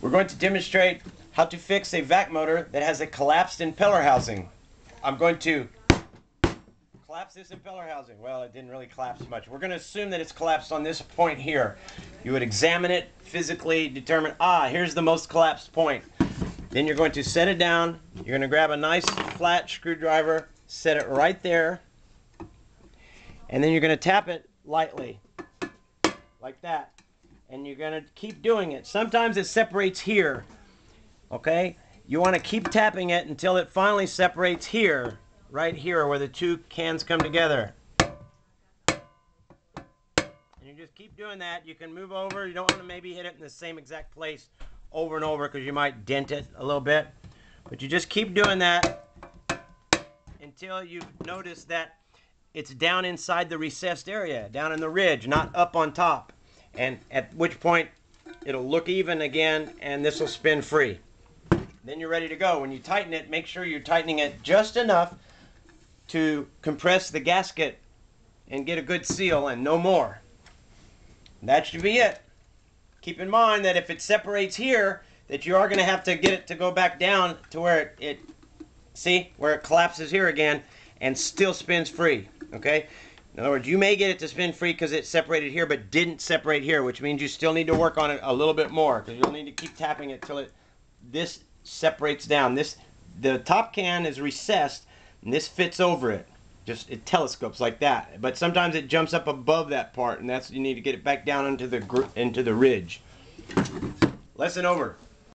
We're going to demonstrate how to fix a vac motor that has a collapsed impeller housing. I'm going to collapse this impeller housing. Well, it didn't really collapse much. We're going to assume that it's collapsed on this point here. You would examine it physically, determine, ah, here's the most collapsed point. Then you're going to set it down. You're going to grab a nice flat screwdriver, set it right there, and then you're going to tap it lightly, like that and you're going to keep doing it. Sometimes it separates here, okay? You want to keep tapping it until it finally separates here, right here where the two cans come together. And you just keep doing that. You can move over. You don't want to maybe hit it in the same exact place over and over because you might dent it a little bit. But you just keep doing that until you notice that it's down inside the recessed area, down in the ridge, not up on top and at which point it'll look even again and this will spin free. Then you're ready to go. When you tighten it, make sure you're tightening it just enough to compress the gasket and get a good seal and no more. That should be it. Keep in mind that if it separates here, that you are going to have to get it to go back down to where it, it see, where it collapses here again and still spins free. Okay? In other words, you may get it to spin free because it separated here but didn't separate here, which means you still need to work on it a little bit more because you'll need to keep tapping it till it this separates down. This the top can is recessed and this fits over it. Just it telescopes like that. But sometimes it jumps up above that part and that's you need to get it back down into the into the ridge. Lesson over.